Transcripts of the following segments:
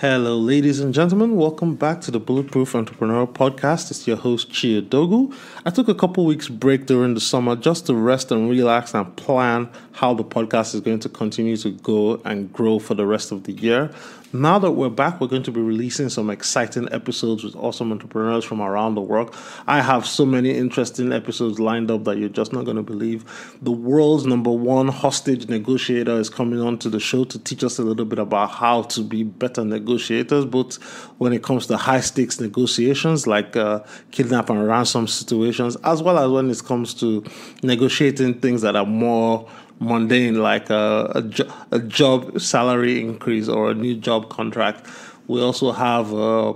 Hello, ladies and gentlemen. Welcome back to the Bulletproof Entrepreneur Podcast. It's your host, Chi Odogwu. I took a couple weeks break during the summer just to rest and relax and plan how the podcast is going to continue to go and grow for the rest of the year. Now that we're back, we're going to be releasing some exciting episodes with awesome entrepreneurs from around the world. I have so many interesting episodes lined up that you're just not going to believe. The world's number one hostage negotiator is coming on to the show to teach us a little bit about how to be better negotiators, both when it comes to high stakes negotiations like uh, kidnap and ransom situations, as well as when it comes to negotiating things that are more mundane like a, a, jo- a, job salary increase or a new job contract. We also have a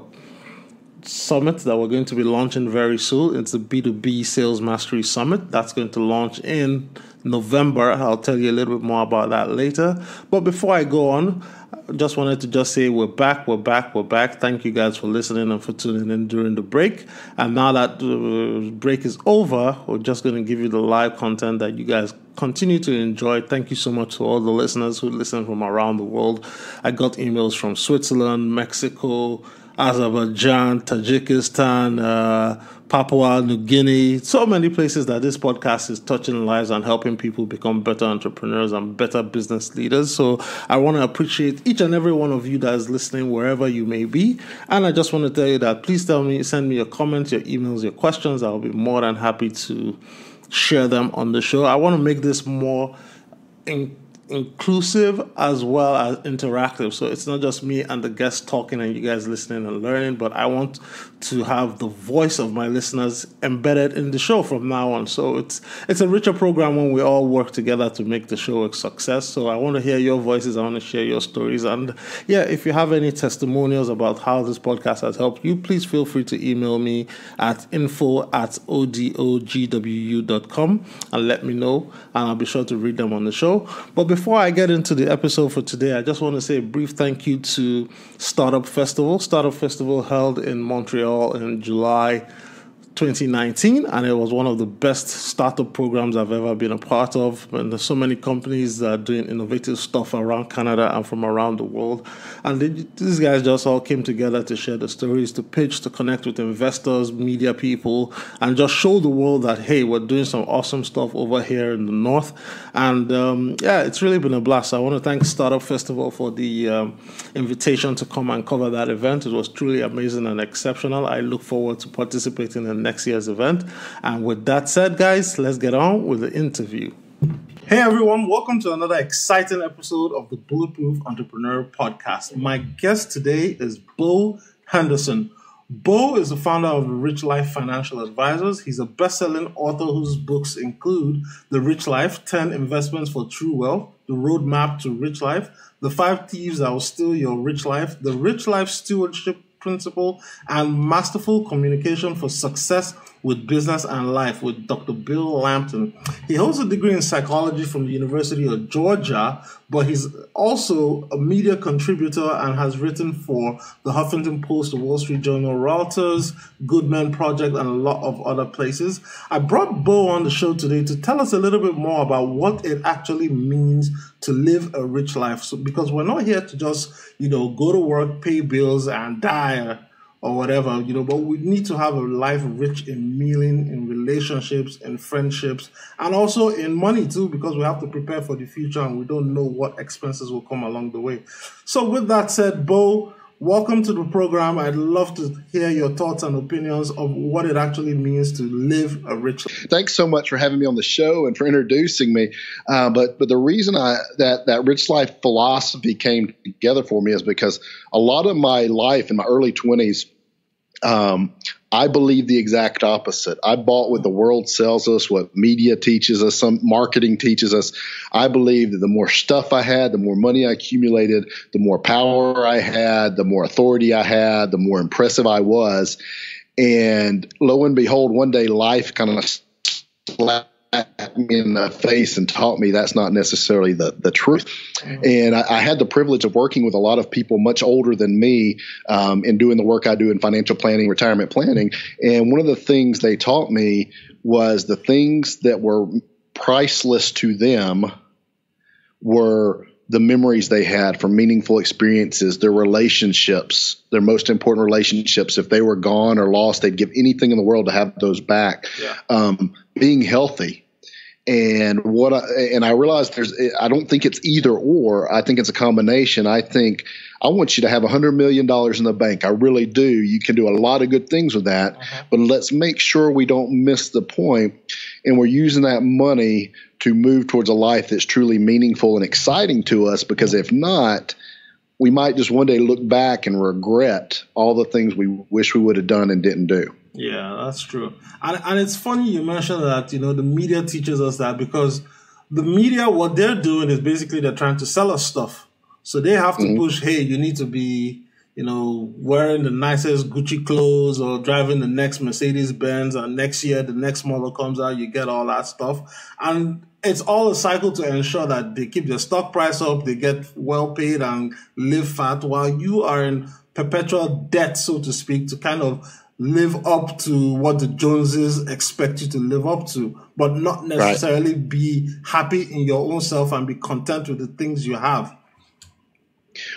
summit that we're going to be launching very soon. It's the B2B Sales Mastery Summit. That's going to launch in November. I'll tell you a little bit more about that later. But before I go on, just wanted to just say we're back, we're back, we're back. Thank you guys for listening and for tuning in during the break. And now that the break is over, we're just going to give you the live content that you guys continue to enjoy. Thank you so much to all the listeners who listen from around the world. I got emails from Switzerland, Mexico, Azerbaijan, Tajikistan, uh, Papua New Guinea, so many places that this podcast is touching lives and helping people become better entrepreneurs and better business leaders. So I want to appreciate each and every one of you that is listening wherever you may be. And I just want to tell you that please tell me, send me your comments, your emails, your questions. I'll be more than happy to share them on the show. I want to make this more inclusive as well as interactive. So it's not just me and the guests talking and you guys listening and learning, but I want to have the voice of my listeners embedded in the show from now on. So it's it's a richer program when we all work together to make the show a success. So I want to hear your voices, I want to share your stories. And yeah, if you have any testimonials about how this podcast has helped you, please feel free to email me at info at odogwu.com and let me know and I'll be sure to read them on the show. But before before I get into the episode for today, I just want to say a brief thank you to Startup Festival. Startup Festival held in Montreal in July 2019, and it was one of the best startup programs I've ever been a part of. And there's so many companies that are doing innovative stuff around Canada and from around the world. And they, these guys just all came together to share the stories, to pitch, to connect with investors, media people, and just show the world that, hey, we're doing some awesome stuff over here in the north. And um, yeah, it's really been a blast. I want to thank Startup Festival for the um, invitation to come and cover that event. It was truly amazing and exceptional. I look forward to participating in next year's event. And with that said, guys, let's get on with the interview. Hey everyone, welcome to another exciting episode of the Bulletproof Entrepreneur Podcast. My guest today is Beau Henderson. Beau is the founder of Rich Life Financial Advisors. He's a best-selling author whose books include The Rich Life, 10 Investments for True Wealth, The Roadmap to Rich Life, The Five Thieves That Will Steal Your Rich Life, The Rich Life Stewardship Principle, and Masterful Communication for Success with Business and Life with Dr. Bill Lampton. He holds a degree in psychology from the University of Georgia, but he's also a media contributor and has written for the Huffington Post, the Wall Street Journal, Reuters, Good Men Project, and a lot of other places. I brought Beau on the show today to tell us a little bit more about what it actually means to live a rich life. So, because we're not here to just, you know, go to work, pay bills, and die or whatever, you know, but we need to have a life rich in meaning, in relationships, in friendships, and also in money too, because we have to prepare for the future and we don't know what expenses will come along the way. So, with that said, Beau, welcome to the program. I'd love to hear your thoughts and opinions of what it actually means to live a rich life. Thanks so much for having me on the show and for introducing me. Uh, but but the reason I that that rich life philosophy came together for me is because a lot of my life in my early twenties um, I believe the exact opposite. I bought what the world sells us, what media teaches us, some marketing teaches us. I believe that the more stuff I had, the more money I accumulated, the more power I had, the more authority I had, the more impressive I was. And lo and behold, one day life kind of slapped me in the face and taught me that's not necessarily the, the truth. Mm-hmm. And I, I, had the privilege of working with a lot of people much older than me um, in doing the work I do in financial planning, retirement planning. And one of the things they taught me was the things that were priceless to them were the memories they had from meaningful experiences, their relationships, their most important relationships. If they were gone or lost, they'd give anything in the world to have those back. Yeah. Um, being healthy. And what I, and I realized there's, I don't think it's either or. I think it's a combination. I think I want you to have a hundred million dollars in the bank. I really do. You can do a lot of good things with that, uh-huh. but let's make sure we don't miss the point and we're using that money to move towards a life that's truly meaningful and exciting to us because if not, we might just one day look back and regret all the things we wish we would have done and didn't do. Yeah, that's true. And, and it's funny you mentioned that, you know, the media teaches us that because the media, what they're doing is basically they're trying to sell us stuff. So they have to mm-hmm. push, hey, you need to be you know, wearing the nicest Gucci clothes or driving the next Mercedes Benz, and next year the next model comes out, you get all that stuff. And it's all a cycle to ensure that they keep their stock price up, they get well paid and live fat while you are in perpetual debt, so to speak, to kind of live up to what the Joneses expect you to live up to, but not necessarily right. be happy in your own self and be content with the things you have.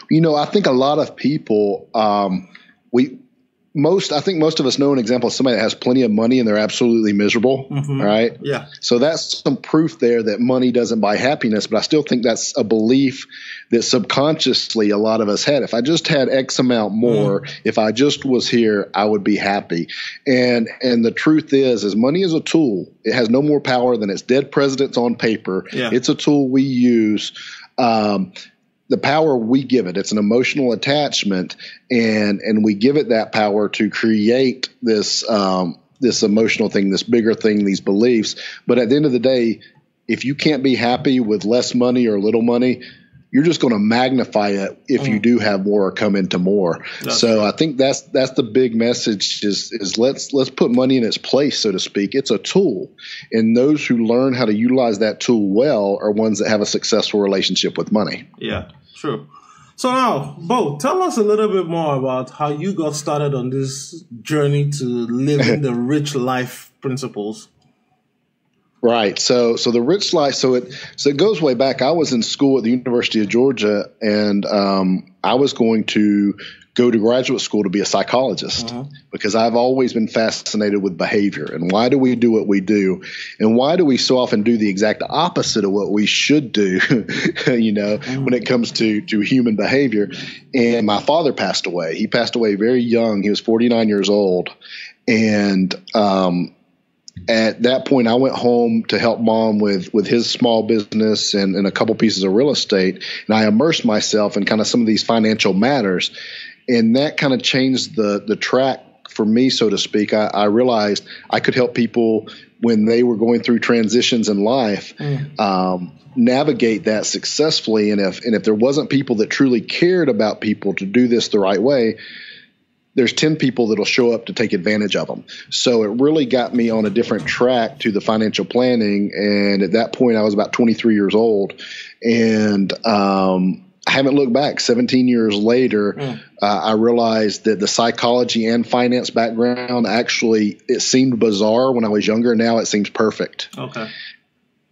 You know, I think a lot of people, um, we most I think most of us know an example of somebody that has plenty of money and they're absolutely miserable, mm-hmm. right? Yeah. So that's some proof there that money doesn't buy happiness, but I still think that's a belief that subconsciously a lot of us had. If I just had X amount more, mm. if I just was here, I would be happy. And and the truth is is money is a tool. It has no more power than its dead presidents on paper. Yeah. It's a tool we use um, the power we give it. It's an emotional attachment, and and we give it that power to create this um, this emotional thing, this bigger thing, these beliefs. But at the end of the day, if you can't be happy with less money or little money, you're just going to magnify it if mm. you do have more or come into more. That's so right. I think that's that's the big message is is let's let's put money in its place, so to speak. It's a tool, and those who learn how to utilize that tool well are ones that have a successful relationship with money. Yeah, true. So now, Beau, tell us a little bit more about how you got started on this journey to living the rich life principles. Right. So so the rich life. So it so it goes way back. I was in school at the University of Georgia, and um, I was going to go to graduate school to be a psychologist uh-huh. because I've always been fascinated with behavior and why do we do what we do and why do we so often do the exact opposite of what we should do you know uh-huh. when it comes to to human behavior and my father passed away he passed away very young he was 49 years old and um, at that point, I went home to help mom with with his small business and, and a couple pieces of real estate, and I immersed myself in kind of some of these financial matters, and that kind of changed the the track for me, so to speak. I, I realized I could help people when they were going through transitions in life. Mm. Um, navigate that successfully and if and if there wasn't people that truly cared about people to do this the right way there's 10 people that'll show up to take advantage of them. So it really got me on a different track to the financial planning. And at that point, I was about 23 years old. And, um, I haven't looked back. 17 years later, mm. uh, I realized that the psychology and finance background actually it seemed bizarre when I was younger. Now it seems perfect. Okay.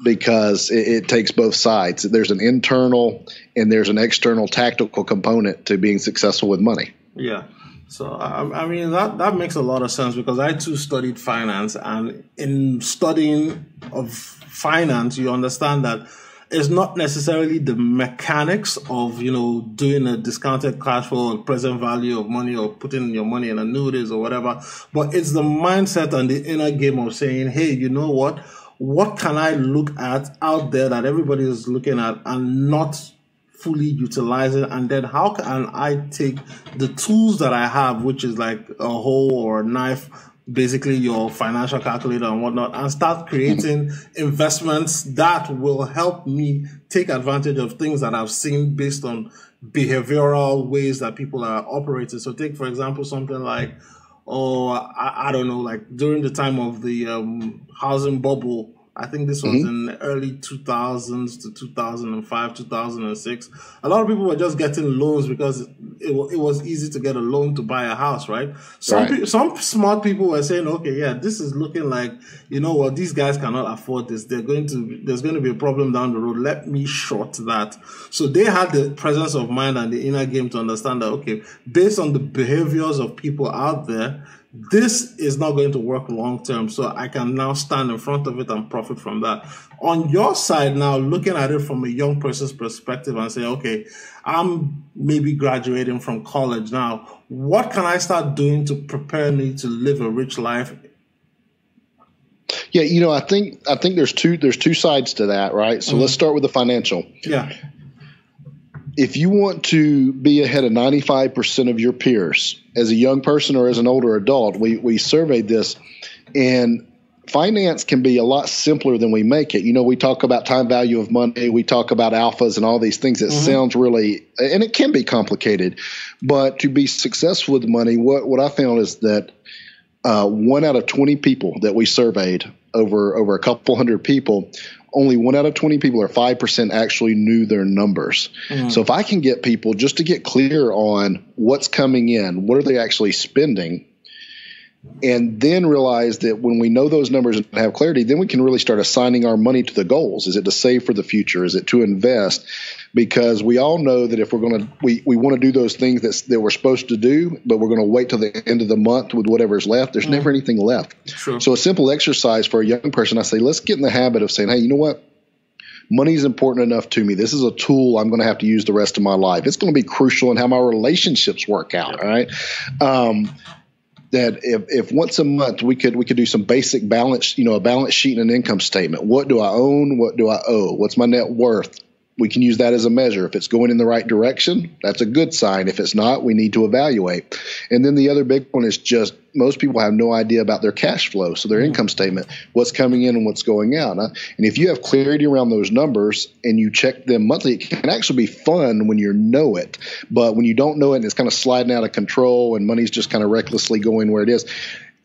Because it, it takes both sides. There's an internal and there's an external tactical component to being successful with money. Yeah. So I, I, mean that that makes a lot of sense because I too studied finance, and in studying of finance, you understand that it's not necessarily the mechanics of you know doing a discounted cash flow or present value of money or putting your money in annuities or whatever, but it's the mindset and the inner game of saying, hey, you know what? What can I look at out there that everybody is looking at and not fully utilize it. And then how can i take the tools that i have which is like a hoe or a knife basically your financial calculator and whatnot and start creating investments that will help me take advantage of things that i've seen based on behavioral ways that people are operating. So take for example something like oh i, I don't know like during the time of the um, housing bubble I think this was mm-hmm. in the early 2000s to 2005, 2006. A lot of people were just getting loans because it, it was easy to get a loan to buy a house, right? Some right. Pe- some smart people were saying, okay, yeah, this is looking like, you know what, these guys cannot afford this. They're going to, there's going to be a problem down the road. Let me short that. So they had the presence of mind and the inner game to understand that, okay, based on the behaviors of people out there, this is not going to work long term. So I can now stand in front of it and profit from that. On your side now, looking at it from a young person's perspective and say, okay, I'm maybe graduating from college now. What can I start doing to prepare me to live a rich life? Yeah, you know, I think I think there's two there's two sides to that, right? So mm-hmm. let's start with the financial. Yeah if you want to be ahead of 95% of your peers as a young person or as an older adult, we, we surveyed this and finance can be a lot simpler than we make it. You know, we talk about time value of money, we talk about alphas and all these things. It mm-hmm. sounds really, and it can be complicated, but to be successful with money, what, what I found is that uh, one out of 20 people that we surveyed over, over a couple hundred people only one out of 20 people or 5% actually knew their numbers. Mm-hmm. So if I can get people just to get clear on what's coming in, what are they actually spending, and then realize that when we know those numbers and have clarity, then we can really start assigning our money to the goals. Is it to save for the future? Is it to invest? Because we all know that if we're going to, we, we want to do those things that, that we're supposed to do, but we're going to wait till the end of the month with whatever's left. There's mm. never anything left. Sure. So a simple exercise for a young person, I say, let's get in the habit of saying, hey, you know what? money is important enough to me. This is a tool I'm going to have to use the rest of my life. It's going to be crucial in how my relationships work out. Right. Um, that if, if once a month we could we could do some basic balance, you know, a balance sheet and an income statement. What do I own? What do I owe? What's my net worth? We can use that as a measure. If it's going in the right direction, that's a good sign. If it's not, we need to evaluate. And then the other big one is just most people have no idea about their cash flow, so their mm-hmm. income statement, what's coming in and what's going out. And if you have clarity around those numbers and you check them monthly, it can actually be fun when you know it. But when you don't know it and it's kind of sliding out of control and money's just kind of recklessly going where it is,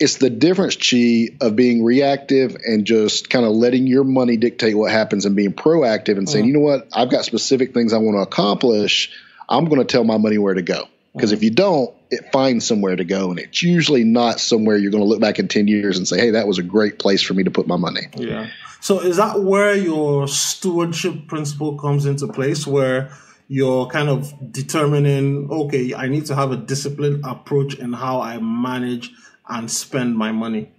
it's the difference, Chi, of being reactive and just kind of letting your money dictate what happens and being proactive and saying, mm-hmm. you know what, I've got specific things I want to accomplish. I'm going to tell my money where to go. Because mm-hmm. if you don't, it finds somewhere to go. And it's usually not somewhere you're going to look back in 10 years and say, hey, that was a great place for me to put my money. Yeah. So is that where your stewardship principle comes into place, where you're kind of determining, okay, I need to have a disciplined approach in how I manage – and spend my money.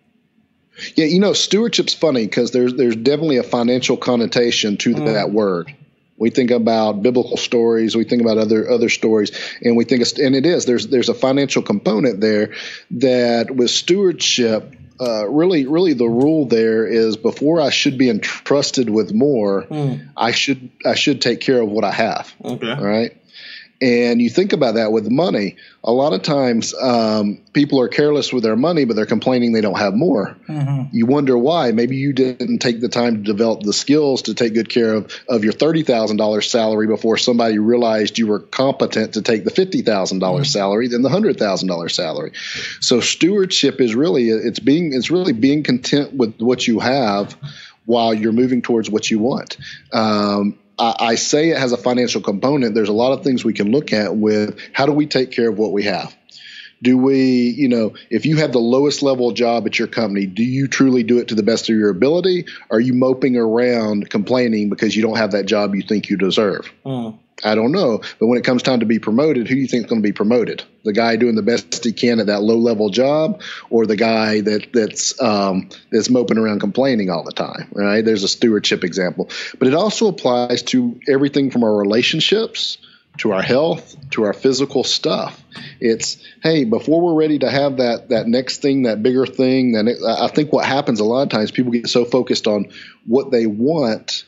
Yeah, you know, stewardship's funny because there's there's definitely a financial connotation to mm. that word. We think about biblical stories, we think about other other stories, and we think, and it is there's there's a financial component there that with stewardship. Uh, really, really, the rule there is before I should be entrusted with more, mm. I should I should take care of what I have. Okay. All right. And you think about that with money. A lot of times, um, people are careless with their money, but they're complaining they don't have more. Mm-hmm. You wonder why. Maybe you didn't take the time to develop the skills to take good care of, of your $30,000 salary before somebody realized you were competent to take the $50,000 mm-hmm. salary, then the $100,000 salary. So stewardship is really, it's being, it's really being content with what you have while you're moving towards what you want. Um, I, say it has a financial component. There's a lot of things we can look at with how do we take care of what we have. Do we, you know, if you have the lowest level job at your company, do you truly do it to the best of your ability? Are you moping around complaining because you don't have that job you think you deserve? Mm. I don't know. But when it comes time to be promoted, who do you think is going to be promoted? The guy doing the best he can at that low level job, or the guy that that's um, that's moping around complaining all the time? Right? There's a stewardship example, but it also applies to everything from our relationships to our health to our physical stuff. It's hey, before we're ready to have that that next thing, that bigger thing, then I think what happens a lot of times people get so focused on what they want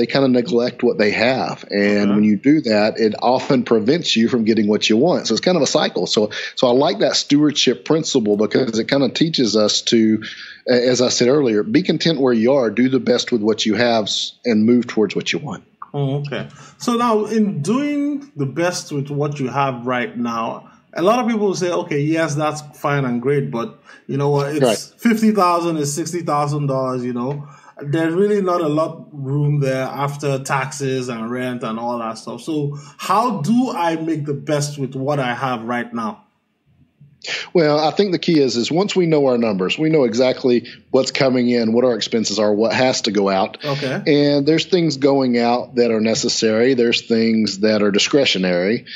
they kind of neglect what they have. And uh-huh. when you do that, it often prevents you from getting what you want. So it's kind of a cycle. So, so I like that stewardship principle because it kind of teaches us to, as I said earlier, be content where you are, do the best with what you have, and move towards what you want. Oh, okay. So now, in doing the best with what you have right now, a lot of people say, "Okay, yes, that's fine and great, but you know what? It's right. fifty thousand, is sixty thousand dollars. You know, there's really not a lot room there after taxes and rent and all that stuff. So how do I make the best with what I have right now? Well, I think the key is is once we know our numbers, we know exactly what's coming in, what our expenses are, what has to go out. Okay. And there's things going out that are necessary. There's things that are discretionary,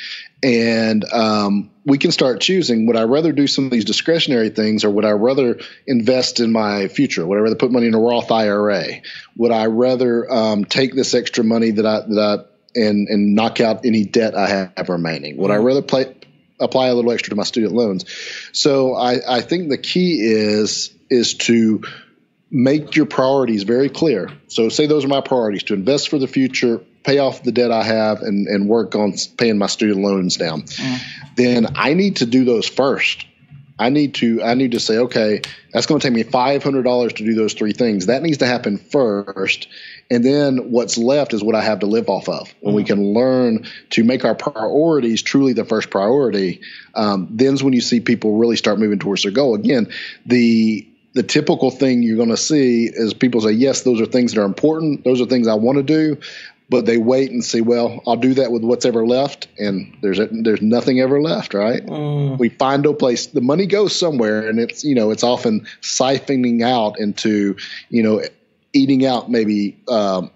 and um, we can start choosing. Would I rather do some of these discretionary things, or would I rather invest in my future? Would I rather put money in a Roth IRA? Would I rather um, take this extra money that I that I and and knock out any debt I have remaining? Would I mm-hmm. rather play, apply a little extra to my student loans. So I, I think the key is is to make your priorities very clear. So say those are my priorities to invest for the future, pay off the debt I have, and, and work on paying my student loans down. Mm. Then I need to do those first. I need to I need to say, okay, that's going to take me five hundred dollars to do those three things. That needs to happen first, and then what's left is what I have to live off of. When mm-hmm. we can learn to make our priorities truly the first priority, um, then's when you see people really start moving towards their goal. Again, the the typical thing you're going to see is people say, yes, those are things that are important. Those are things I want to do. But they wait and see, well, I'll do that with what's ever left. And there's, a, there's nothing ever left, right? Mm. We find a place, the money goes somewhere and it's, you know, it's often siphoning out into, you know, eating out maybe um,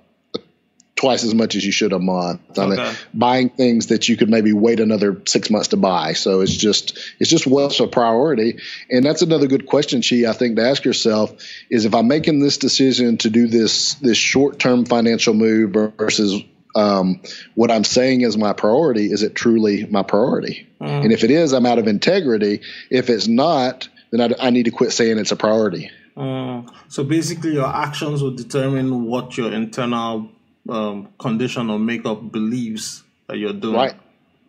twice as much as you should a month. I okay. mean, buying things that you could maybe wait another six months to buy. So it's just it's just what's a priority, and that's another good question, Chi. I think to ask yourself is if I'm making this decision to do this this short term financial move versus um, what I'm saying is my priority, is it truly my priority? Mm. And if it is, I'm out of integrity. If it's not, then I, I need to quit saying it's a priority. Mm. So basically, your actions will determine what your internal um, condition or makeup believes that you're doing. Right.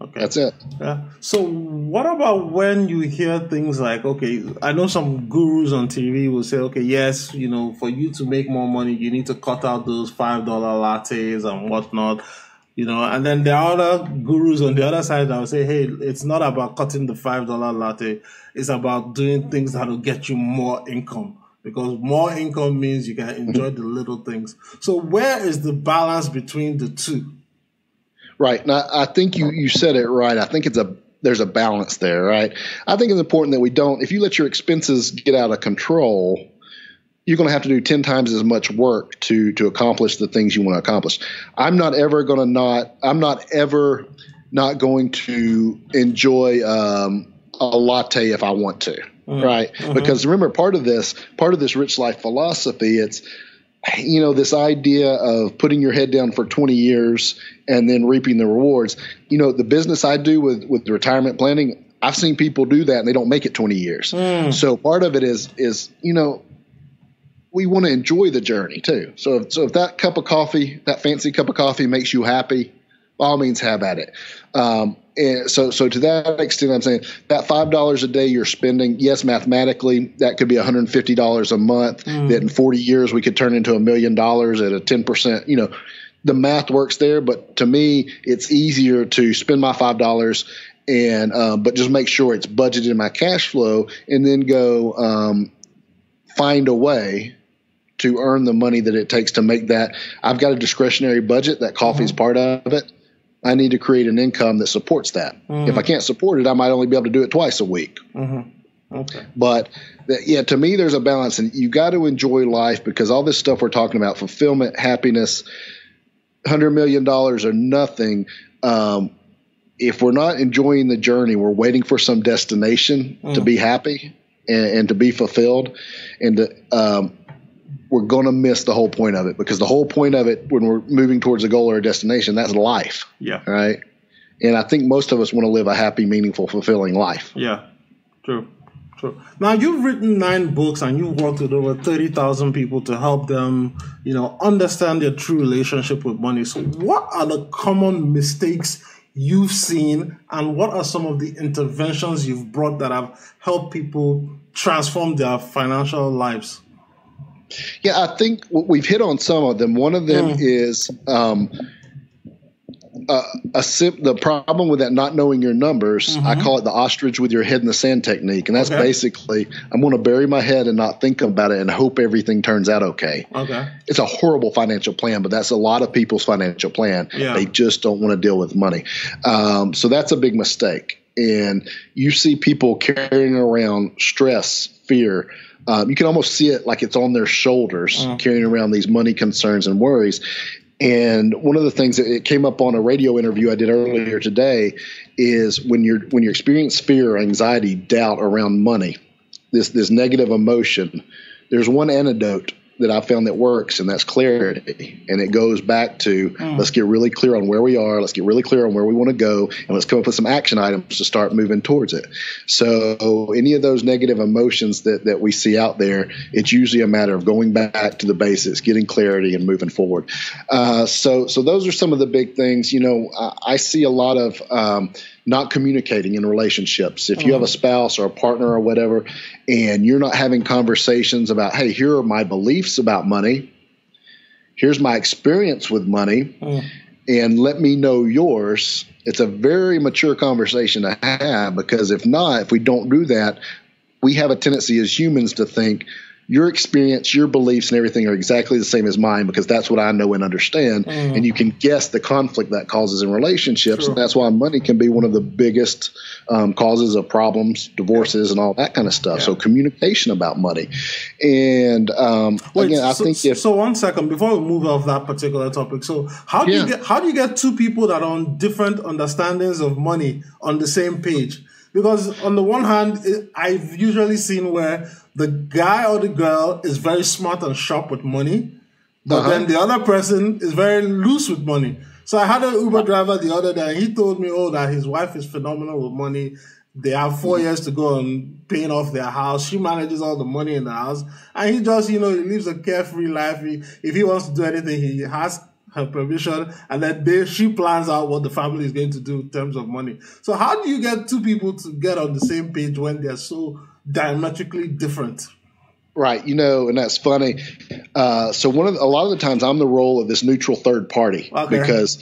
Okay. That's it. Yeah. So, what about when you hear things like, okay, I know some gurus on TV will say, okay, yes, you know, for you to make more money, you need to cut out those $5 lattes and whatnot, you know, and then there are other gurus on the other side that will say, hey, it's not about cutting the $5 latte, it's about doing things that will get you more income because more income means you can enjoy the little things. So where is the balance between the two? Right. Now, I think you you said it right. I think it's a there's a balance there, right? I think it's important that we don't. If you let your expenses get out of control, you're going to have to do 10 times as much work to to accomplish the things you want to accomplish. I'm not ever going to not I'm not ever not going to enjoy um, a latte if I want to mm-hmm. right? Mm-hmm. Because remember, part of this, part of this rich life philosophy, it's you know this idea of putting your head down for 20 years and then reaping the rewards. You know, the business I do with with retirement planning, I've seen people do that and they don't make it 20 years. Mm. So part of it is is you know we want to enjoy the journey too. So if, so if that cup of coffee, that fancy cup of coffee makes you happy, all means have at it. Um, and so, so to that extent, I'm saying that five dollars a day you're spending, yes, mathematically that could be 150 dollars a month. Mm. That in 40 years we could turn into a million dollars at a 10 percent. You know, the math works there, but to me, it's easier to spend my five dollars and um, but just make sure it's budgeted in my cash flow, and then go um, find a way to earn the money that it takes to make that. I've got a discretionary budget. That coffee is mm-hmm. part of it. I need to create an income that supports that. Mm-hmm. If I can't support it, I might only be able to do it twice a week. Mm-hmm. Okay. But yeah, to me, there's a balance, and you got to enjoy life because all this stuff we're talking about fulfillment, happiness, hundred million dollars or nothing. Um, if we're not enjoying the journey, we're waiting for some destination mm. to be happy and, and, to be fulfilled. And to, um, we're going to miss the whole point of it because the whole point of it when we're moving towards a goal or a destination that's life. Yeah. Right? And i think most of us want to live a happy meaningful fulfilling life. Yeah. True. True. Now you've written nine books and you've worked with over 30,000 people to help them you know understand their true relationship with money. So what are the common mistakes you've seen and what are some of the interventions you've brought that have helped people transform their financial lives yeah, I think we've hit on some of them. One of them mm. is um, uh, a sim- the problem with that not knowing your numbers, mm-hmm. I call it the ostrich with your head in the sand technique, and that's okay. basically I'm going to bury my head and not think about it and hope everything turns out okay. Okay, it's a horrible financial plan, but that's a lot of people's financial plan. Yeah. They just don't want to deal with money, um, so that's a big mistake. And you see people carrying around stress, fear. Um, you can almost see it like it's on their shoulders, uh carrying around these money concerns and worries. And one of the things that it came up on a radio interview I did earlier today is when you're when you experience fear, anxiety, doubt around money, this this negative emotion, there's one antidote that I found that works, and that's clarity. And it goes back to mm. let's get really clear on where we are, let's get really clear on where we want to go, and let's come up with some action items to start moving towards it. So any of those negative emotions that that we see out there, it's usually a matter of going back to the basics, getting clarity, and moving forward. Uh, so so those are some of the big things. You know, I, I see a lot of um, not communicating in relationships. If you have a mm-hmm. spouse or a partner or whatever, and you're not having conversations about, hey, here are my beliefs about money, here's my experience with money, mm. and let me know yours. It's a very mature conversation to have because if not, if we don't do that, we have a tendency as humans to think, your experience, your beliefs, and everything are exactly the same as mine because that's what I know and understand. Mm. And you can guess the conflict that causes in relationships. And that's why money can be one of the biggest um, causes of problems, divorces, and all that kind of stuff. Yeah. So communication about money. And um, Wait, again, I so, think if so. One second before we move off that particular topic. So how do yeah. you get how do you get two people that are on different understandings of money on the same page? Because on the one hand, I've usually seen where the guy or the girl is very smart and sharp with money, but uh-huh. then the other person is very loose with money. So I had an Uber driver the other day. and He told me, oh, that his wife is phenomenal with money. They have 4 mm-hmm. years to go on paying off their house. She manages all the money in the house, and he just, you know, he lives a carefree life. He, if he wants to do anything, he has her permission, and then they, she plans out what the family is going to do in terms of money. So how do you get two people to get on the same page when they're so diametrically different? Right, you know, and that's funny. Uh, so one of the, a lot of the times I'm the role of this neutral third party okay. because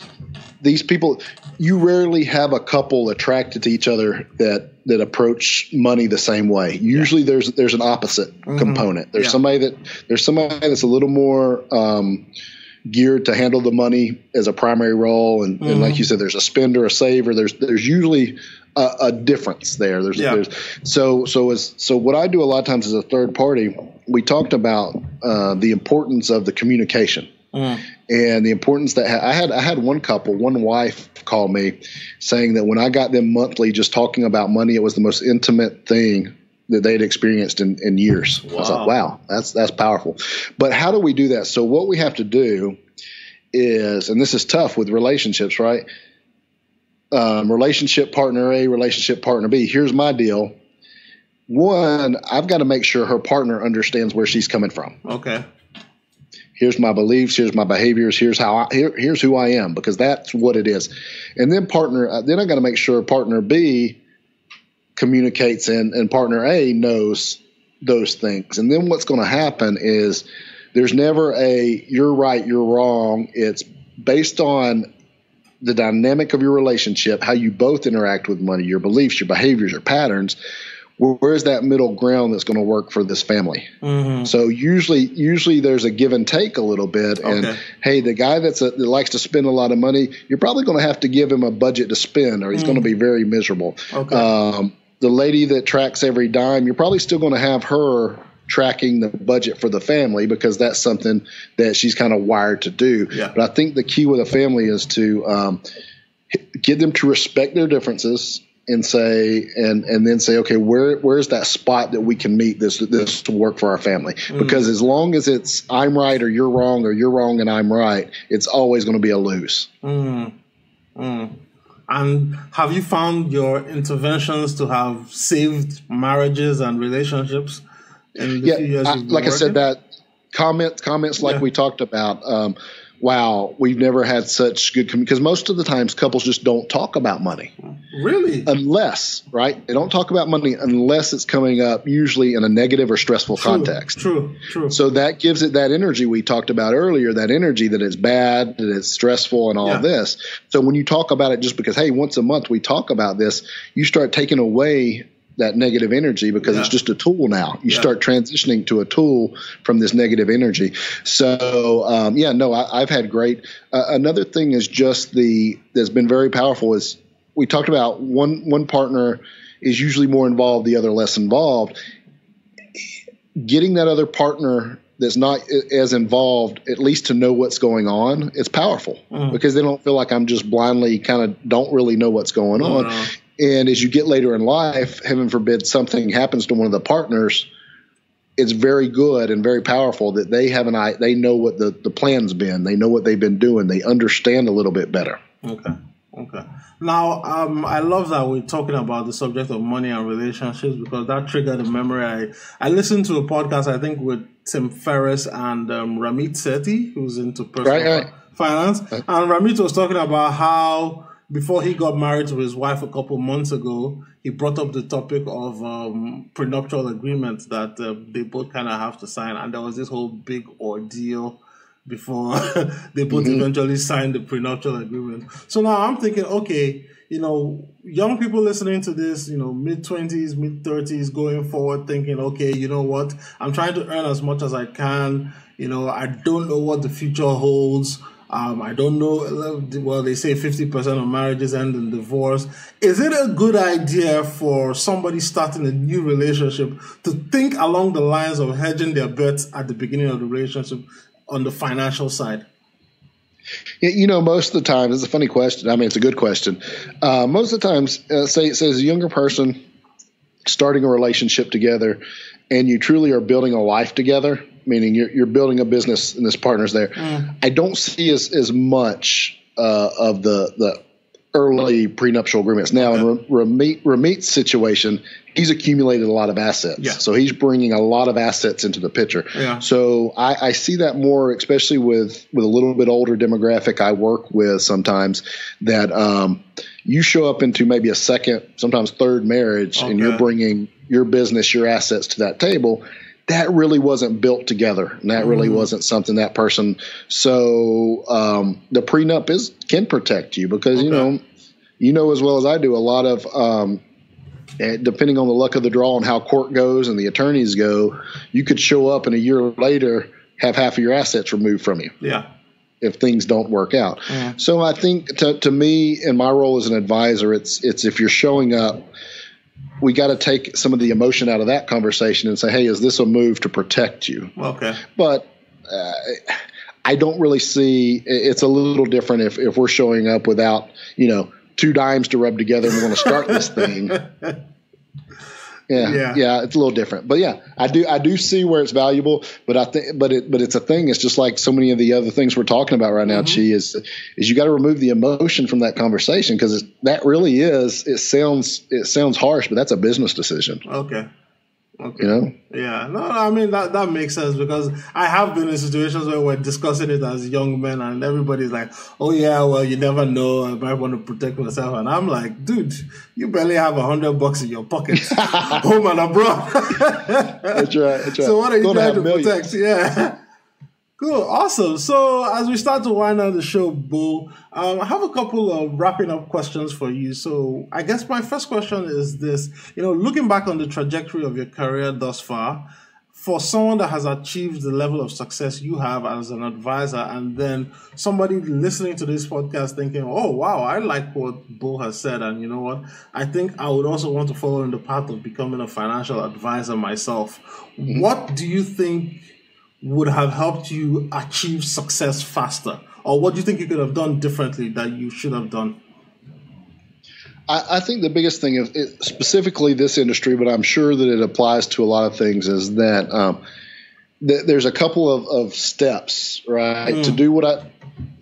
these people, you rarely have a couple attracted to each other that that approach money the same way. Usually, yeah. there's there's an opposite mm-hmm. component. There's yeah. somebody that there's somebody that's a little more. Um, geared to handle the money as a primary role, and, mm-hmm. and, like mm-hmm. you said, there's a spender, a saver. There's there's usually a, a difference there. There's, yeah. there's so so as so what I do a lot of times as a third party, we talked about uh, the importance of the communication. Mm. And the importance that I had, I had one couple, one wife call me saying that when I got them monthly just talking about money, it was the most intimate thing that they'd experienced in, in years. Wow. I was like, wow, that's that's powerful. But how do we do that? So what we have to do is, and this is tough with relationships, right? Um, relationship partner A, relationship partner B. Here's my deal. One, I've got to make sure her partner understands where she's coming from. Okay. Here's my beliefs. Here's my behaviors. Here's how. I, here, here's who I am because that's what it is. And then partner. Uh, then I got to make sure partner B communicates and, and partner A knows those things. And then what's going to happen is there's never a you're right, you're wrong. It's based on the dynamic of your relationship, how you both interact with money, your beliefs, your behaviors, your patterns. Where's that middle ground that's going to work for this family? Mm-hmm. So usually, usually there's a give and take a little bit. Okay. And hey, the guy that's a, that likes to spend a lot of money, you're probably going to have to give him a budget to spend, or he's mm. going to be very miserable. Okay. Um, the lady that tracks every dime, you're probably still going to have her tracking the budget for the family because that's something that she's kind of wired to do. Yeah. But I think the key with a family is to um, get them to respect their differences and say and and then say okay where where's that spot that we can meet this this to work for our family mm. because as long as it's I'm right or you're wrong or you're wrong and I'm right it's always going to be a lose. Mm. Mm. And have you found your interventions to have saved marriages and relationships in the yeah, few years? I, like working? I said, that comments comments like yeah. we talked about. Um, wow, we've never had such good because most of the times couples just don't talk about money. Really? Unless, right? They don't talk about money unless it's coming up usually in a negative or stressful True, context. True, true. So that gives it that energy we talked about earlier, that energy that it's bad, that it's stressful and all Yeah. this. So when you talk about it just because, hey, once a month we talk about this, you start taking away that negative energy because Yeah. it's just a tool now. You Yeah. start transitioning to a tool from this negative energy. So um, yeah, no, I, I've had great. Uh, another thing is just the that's been very powerful is we talked about one one partner is usually more involved, the other less involved. Getting that other partner that's not as involved, at least to know what's going on, it's powerful Mm. because they don't feel like I'm just blindly kind of don't really know what's going on. no. And as you get later in life, heaven forbid something happens to one of the partners, it's very good and very powerful that they have an eye. They know what the the plan's been. They know what they've been doing. They understand a little bit better. Okay. Okay. Now, um, I love that we're talking about the subject of money and relationships because that triggered a memory. I, I listened to a podcast, I think, with Tim Ferriss and um, Ramit Sethi, who's into personal Right, right. fi- finance. And Ramit was talking about how before he got married to his wife a couple months ago, he brought up the topic of um, prenuptial agreements that uh, they both kind of have to sign. And there was this whole big ordeal before they both eventually signed the prenuptial agreement. So now I'm thinking, okay, you know, young people listening to this, you know, mid 20s, mid 30s, going forward, thinking, okay, you know what, I'm trying to earn as much as I can. You know, I don't know what the future holds. Um, I don't know. Well, they say 50% of marriages end in divorce. Is it a good idea for somebody starting a new relationship to think along the lines of hedging their bets at the beginning of the relationship on the financial side? You know, most of the time, it's a funny question. I mean, it's a good question. Uh, most of the times, uh, say, say as a younger person starting a relationship together, and you truly are building a life together, meaning you're, you're building a business and this partner's there. I don't see as as much uh, of the the early prenuptial agreements. Now, in Ramit, Ramit's situation, he's accumulated a lot of assets. Yeah. So he's bringing a lot of assets into the picture. Yeah. So I, I see that more, especially with with a little bit older demographic I work with sometimes, that um, you show up into maybe a second, sometimes third marriage, and you're bringing your business, your assets to that table. That really wasn't built together, and that really wasn't something that person. So um, the prenup is can protect you because you know, you know as well as I do. A lot of um, eh, depending on the luck of the draw and how court goes and the attorneys go, you could show up and a year later have half of your assets removed from you Yeah. if things don't work out. So I think to, to me, in my role as an advisor, it's it's if you're showing up, we got to take some of the emotion out of that conversation and say, hey, is this a move to protect you? Okay. But uh, I don't really see. It's a little different if if we're showing up without you know two dimes to rub together and we're going to start this thing. Yeah, Yeah. yeah, it's a little different, but yeah, I do, I do see where it's valuable, but I think, but it, but it's a thing. It's just like so many of the other things we're talking about right now. Mm-hmm. Chi is, is you got to remove the emotion from that conversation because that really is. It sounds, it sounds harsh, but that's a business decision. Okay. Okay. You know, Yeah, no, I mean that that makes sense because I have been in situations where we're discussing it as young men, and everybody's like, "Oh yeah, well you never know. I might want to protect myself," and I'm like, "Dude, you barely have a hundred bucks in your pocket, home and abroad. that's right. That's right. so what are you Gonna trying to millions. protect?" Yeah. Cool, awesome. So as we start to wind down the show, Beau, um, I have a couple of wrapping up questions for you. So I guess my first question is this: you know, looking back on the trajectory of your career thus far, for someone that has achieved the level of success you have as an advisor, and then somebody listening to this podcast thinking, "Oh wow, I like what Beau has said," and you know what, I think I would also want to follow in the path of becoming a financial advisor myself. What do you think? Would have helped you achieve success faster? Or what do you think you could have done differently that you should have done? I, I think the biggest thing is it, specifically this industry, but I'm sure that it applies to a lot of things. Is that um, th- there's a couple of, of steps, right, to do what I.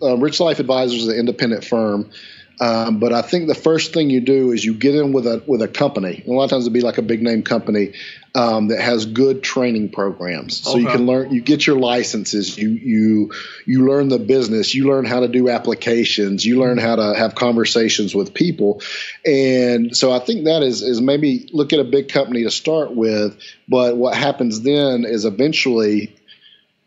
Uh, Rich Life Advisors is an independent firm. Um, but I think the first thing you do is you get in with a with a company. A lot of times it'd be like a big name company um, that has good training programs, so okay. you can learn. You get your licenses. You you you learn the business. You learn how to do applications. You learn how to have conversations with people, and so I think that is is maybe look at a big company to start with. But what happens then is eventually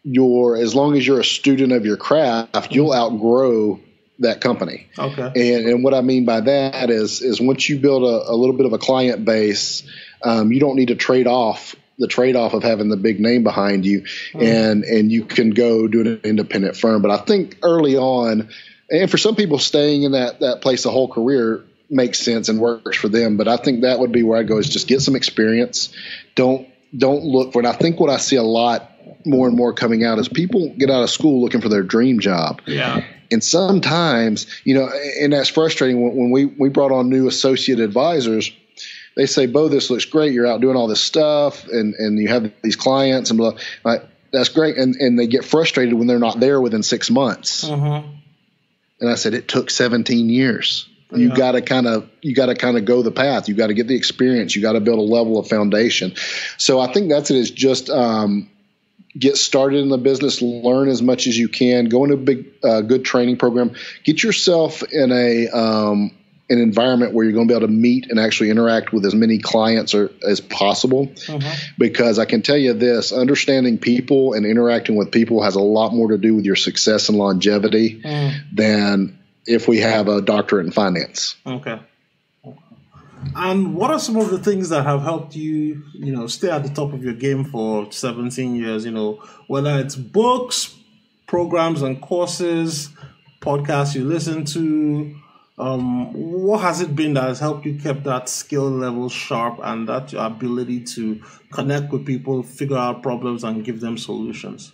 you're as long as you're a student of your craft, you'll outgrow that company. Okay. And and what I mean by that is is once you build a, a little bit of a client base, um, you don't need to trade off the trade off of having the big name behind you, mm. and and you can go do an independent firm. But I think early on, and for some people, staying in that that place the whole career makes sense and works for them. But I think that would be where I go is just get some experience. Don't don't look for it. I think what I see a lot more and more coming out is people get out of school looking for their dream job. Yeah. And sometimes, you know, and that's frustrating when, when we, we brought on new associate advisors, they say, Beau, this looks great. You're out doing all this stuff and, and you have these clients and blah. Like, that's great. And, and they get frustrated when they're not there within six months. Mm-hmm. And I said, it took 17 years. You yeah. got to kind of you got to kind of go the path. You got to get the experience. You got to build a level of foundation. So I think that's it. Is just um, get started in the business, learn as much as you can, go into a big, uh, good training program, get yourself in a um, an environment where you're going to be able to meet and actually interact with as many clients or, as possible. Mm-hmm. Because I can tell you this: understanding people and interacting with people has a lot more to do with your success and longevity mm. than if we have a doctorate in finance. Okay. And what are some of the things that have helped you, you know, stay at the top of your game for 17 years? You know, whether it's books, programs and courses, podcasts you listen to, um, what has it been that has helped you keep that skill level sharp and that ability to connect with people, figure out problems, and give them solutions?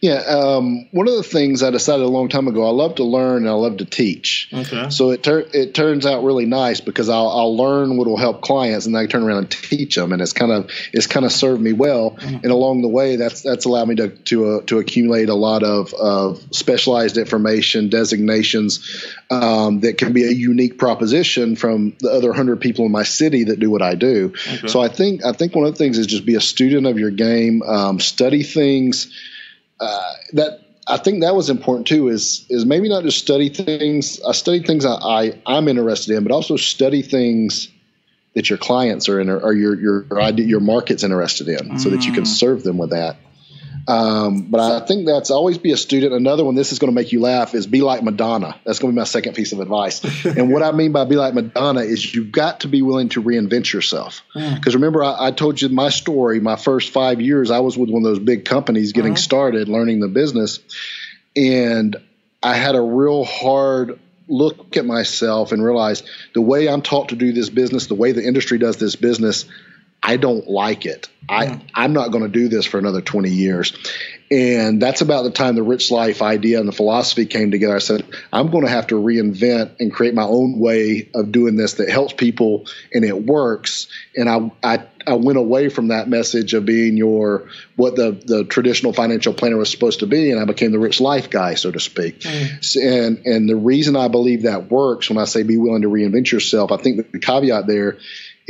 Yeah, um, one of the things I decided a long time ago, I love to learn and I love to teach. Okay. So it tur- it turns out really nice because I'll, I'll learn what will help clients, and then I turn around and teach them, and it's kind of it's kind of served me well. Mm-hmm. And along the way, that's that's allowed me to to uh, to accumulate a lot of of specialized information, designations um, that can be a unique proposition from the other hundred people in my city that do what I do. Okay. So I think I think one of the things is just be a student of your game, um, study things uh, that I think that was important too. Is is maybe not just study things. I study things I, I I'm interested in, but also study things that your clients are in or, or your your your market's interested in, mm. so that you can mm. serve them with that. Um, but I think that's always be a student. Another one, this is going to make you laugh, is be like Madonna. That's going to be my second piece of advice. and what I mean by be like Madonna is you've got to be willing to reinvent yourself. Because remember, I, I, told you my story. My first five years, I was with one of those big companies getting uh-huh. started, learning the business, and I had a real hard look at myself and realize the way I'm taught to do this business, the way the industry does this business, I don't like it. I, mm. I'm not going to do this for another 20 years. And that's about the time the rich life idea and the philosophy came together. I said, I'm going to have to reinvent and create my own way of doing this that helps people and it works. And I, I, I went away from that message of being your, what the, the traditional financial planner was supposed to be. And I became the rich life guy, so to speak. Mm. And, and the reason I believe that works when I say be willing to reinvent yourself, I think the caveat there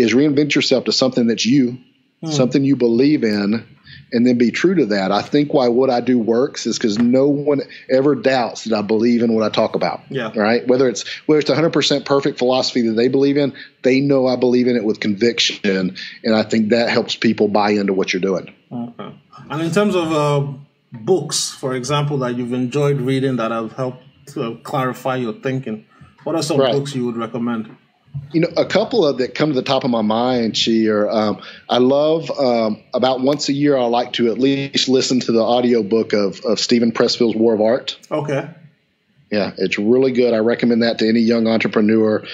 is reinvent yourself to something that's you, hmm. something you believe in, and then be true to that. I think why what I do works is because no one ever doubts that I believe in what I talk about. Yeah. Right. Whether it's whether it's 100 percent perfect philosophy that they believe in, they know I believe in it with conviction, and I think that helps people buy into what you're doing. Okay. And in terms of uh, books, for example, that you've enjoyed reading that have helped to clarify your thinking, what are some right. books you would recommend? You know, a couple of that come to the top of my mind, Chi, are um, I love um, about once a year I like to at least listen to the audiobook of, of Steven Pressfield's War of Art. Okay. Yeah, it's really good. I recommend that to any young entrepreneur.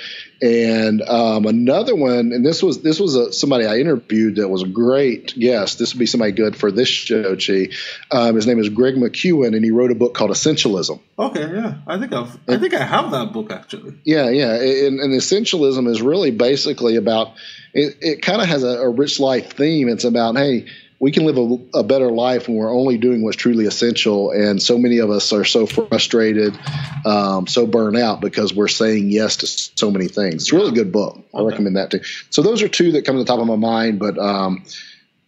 And um, another one, and this was this was a, somebody I interviewed that was a great guest. This would be somebody good for this show, Chi. Um, his name is Greg McKeown, and he wrote a book called Essentialism. Okay, yeah, I think I've I think I have that book actually. Yeah, yeah, and, and essentialism is really basically about it. It kind of has a, a rich life theme. It's about hey we can live a, a, better life when we're only doing what's truly essential. And so many of us are so frustrated, um, so burnt out because we're saying yes to so many things. It's a really good book. I okay. recommend that too. So those are two that come to the top of my mind. But um,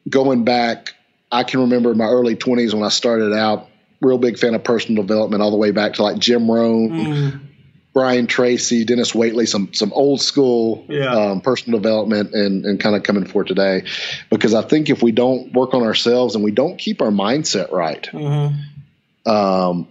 going back, I can remember my early 20s when I started out, real big fan of personal development all the way back to like Jim Rohn, mm. Brian Tracy, Dennis Waitley, some some old school yeah. um, personal development, and and kind of coming for today, because I think if we don't work on ourselves and we don't keep our mindset right, mm-hmm. um,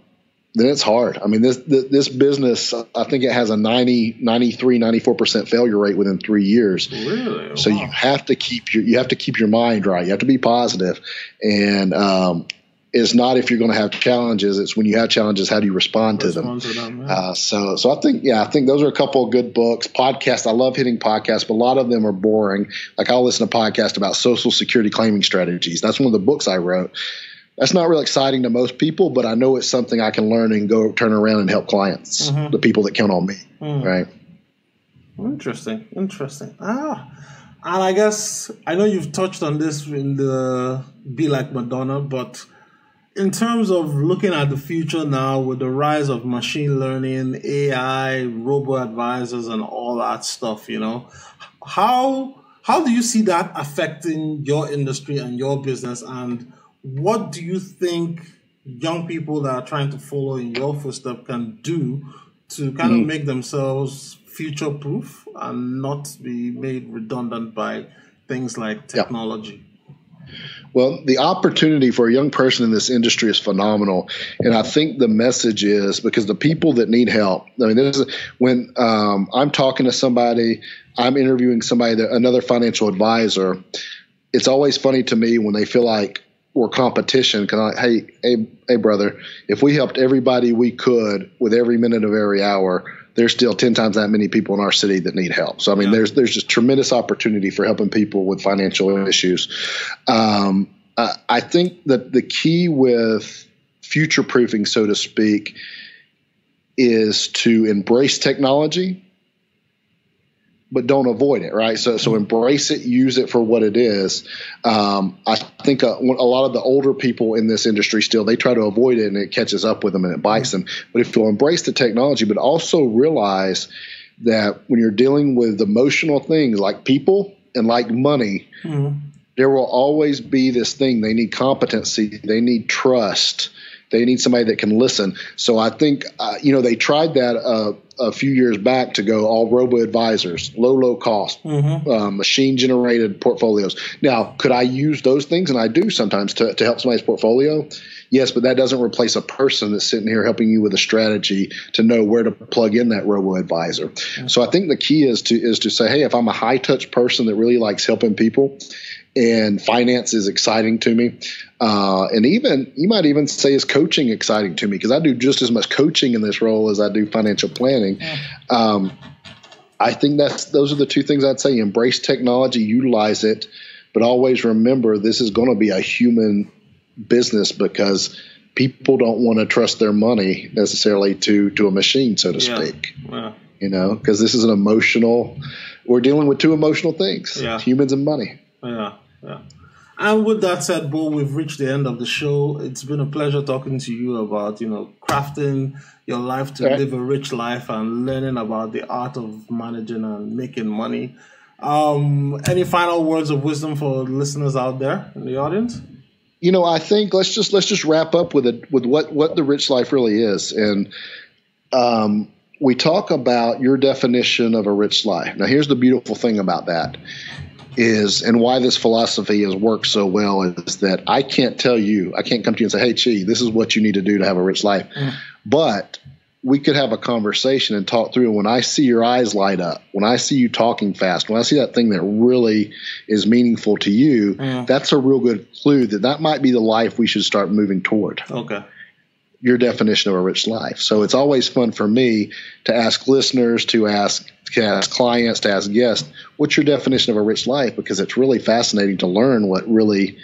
then it's hard. I mean, this this business, I think it has a 90, 93, 94 percent failure rate within three years. Really? So wow. you have to keep your you have to keep your mind right. You have to be positive, and um, is not if you're going to have challenges. It's when you have challenges, how do you respond, respond to them? To them yeah. uh, so, so I think, yeah, I think those are a couple of good books. Podcasts, I love hitting podcasts, but a lot of them are boring. Like I'll listen to podcasts about social security claiming strategies. That's one of the books I wrote. That's not real exciting to most people, but I know it's something I can learn and go turn around and help clients, mm-hmm. the people that count on me, mm. right? Interesting, interesting. Ah, and I guess I know you've touched on this in the Be Like Madonna, but in terms of looking at the future now with the rise of machine learning, AI, robo advisors, and all that stuff, you know, how how do you see that affecting your industry and your business? And what do you think young people that are trying to follow in your footsteps can do to kind mm-hmm. of make themselves future proof and not be made redundant by things like technology? Well, the opportunity for a young person in this industry is phenomenal, and I think the message is because the people that need help. I mean, this is when um, I'm talking to somebody, I'm interviewing somebody, that, another financial advisor. It's always funny to me when they feel like we're competition. Because I, hey, hey, hey, brother, if we helped everybody we could with every minute of every hour, there's still 10 times that many people in our city that need help. So, I mean, yeah. there's, there's just tremendous opportunity for helping people with financial issues. Um, I, I think that the key with future proofing, so to speak, is to embrace technology but don't avoid it, right? So, so embrace it, use it for what it is. Um, I think a, a, lot of the older people in this industry still they try to avoid it, and it catches up with them and it bites them. But if you'll embrace the technology, but also realize that when you're dealing with emotional things like people and like money, mm-hmm. there will always be this thing. They need competency, they need trust, they need somebody that can listen. So I think uh, you know they tried that uh, a few years back to go all robo advisors, low low cost, mm-hmm. uh, machine generated portfolios. Now, could I use those things? And I do sometimes to, to help somebody's portfolio. Yes, but that doesn't replace a person that's sitting here helping you with a strategy to know where to plug in that robo advisor. Mm-hmm. So I think the key is to is to say, hey, if I'm a high touch person that really likes helping people, and finance is exciting to me. Uh, and even you might even say is coaching exciting to me because I do just as much coaching in this role as I do financial planning. Um, I think that's those are the two things I'd say: embrace technology, utilize it, but always remember this is going to be a human business because people don't want to trust their money necessarily to to a machine, so to yeah. speak. Yeah. You know, because this is an emotional. We're dealing with two emotional things: yeah. humans and money. Yeah, yeah. And with that said, Beau, we've reached the end of the show. It's been a pleasure talking to you about, you know, crafting your life to live a rich life and learning about the art of managing and making money. Um, any final words of wisdom for listeners out there in the audience? You know, I think let's just let's just wrap up with it with what what the rich life really is, and um, we talk about your definition of a rich life. Now, here's the beautiful thing about that is and why this philosophy has worked so well is that I can't tell you, I can't come to you and say, hey, Chi, this is what you need to do to have a rich life. Mm. But we could have a conversation and talk through. And when I see your eyes light up, when I see you talking fast, when I see that thing that really is meaningful to you, mm. that's a real good clue that that might be the life we should start moving toward. Okay your definition of a rich life. So it's always fun for me to ask listeners, to ask to ask clients, to ask guests, what's your definition of a rich life? Because it's really fascinating to learn what really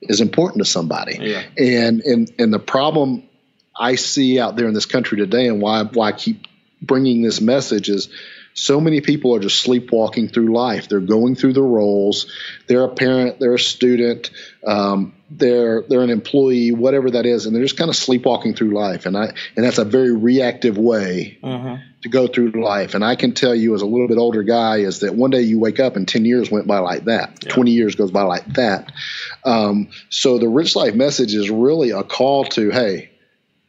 is important to somebody. Yeah. And and and the problem I see out there in this country today, and why why I keep bringing this message is so many people are just sleepwalking through life. They're going through the roles. They're a parent, they're a student, um, they're they're an employee, whatever that is, and they're just kind of sleepwalking through life. And I and that's a very reactive way uh-huh. to go through life. And I can tell you, as a little bit older guy, is that one day you wake up and ten years went by like that. Yeah. Twenty years goes by like that. Um, so the rich life message is really a call to, hey,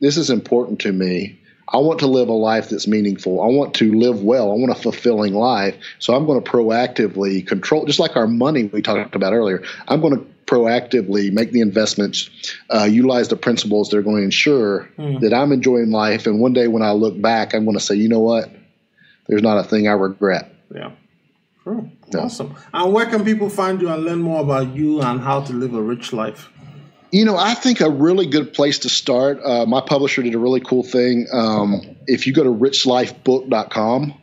this is important to me. I want to live a life that's meaningful. I want to live well. I want a fulfilling life. So I'm going to proactively control, just like our money we talked about earlier. I'm going to proactively make the investments, uh, utilize the principles that are going to ensure mm. that I'm enjoying life. And one day when I look back, I'm going to say, you know what? There's not a thing I regret. Yeah. Cool. Awesome. And where can people find you and learn more about you and how to live a rich life? You know, I think a really good place to start. Uh, my publisher did a really cool thing. Um, if you go to richlifebook.com,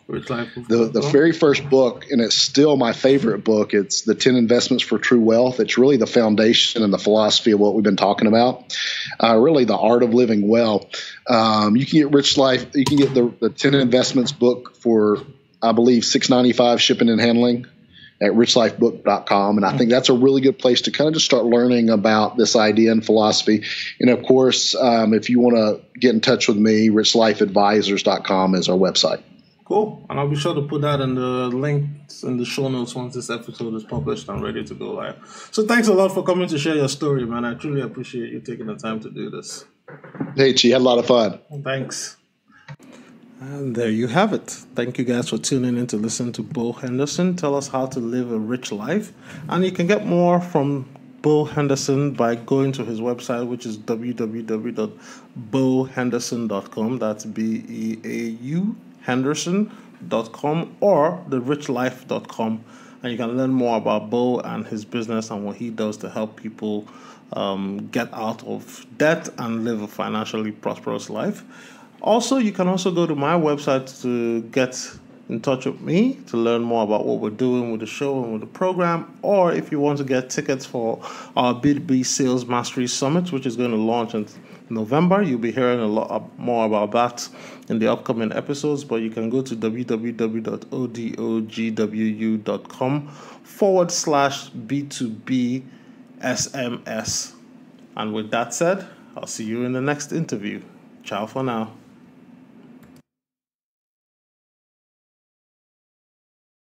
the, the very first book, and it's still my favorite book, it's The 10 Investments for True Wealth. It's really the foundation and the philosophy of what we've been talking about. Uh, really, the art of living well. Um, you can get Rich Life, you can get the, the 10 Investments book for, I believe, six ninety five shipping and handling at richlifebook.com. And I think that's a really good place to kind of just start learning about this idea and philosophy. And of course, um, if you want to get in touch with me, richlifeadvisors.com is our website. Cool. And I'll be sure to put that in the links in the show notes once this episode is published and ready to go live. So thanks a lot for coming to share your story, man. I truly appreciate you taking the time to do this. Hey, Chi, had a lot of fun. Thanks. And there you have it. Thank you guys for tuning in to listen to Beau Henderson tell us how to live a rich life. And you can get more from Beau Henderson by going to his website, which is www.beauhenderson.com. That's B E A U Henderson.com or therichlife.com. And you can learn more about Beau and his business and what he does to help people um, get out of debt and live a financially prosperous life. Also, you can also go to my website to get in touch with me to learn more about what we're doing with the show and with the program. Or if you want to get tickets for our B2B Sales Mastery Summit, which is going to launch in November, you'll be hearing a lot more about that in the upcoming episodes. But you can go to www.odogwu.com forward slash B2B SMS. And with that said, I'll see you in the next interview. Ciao for now.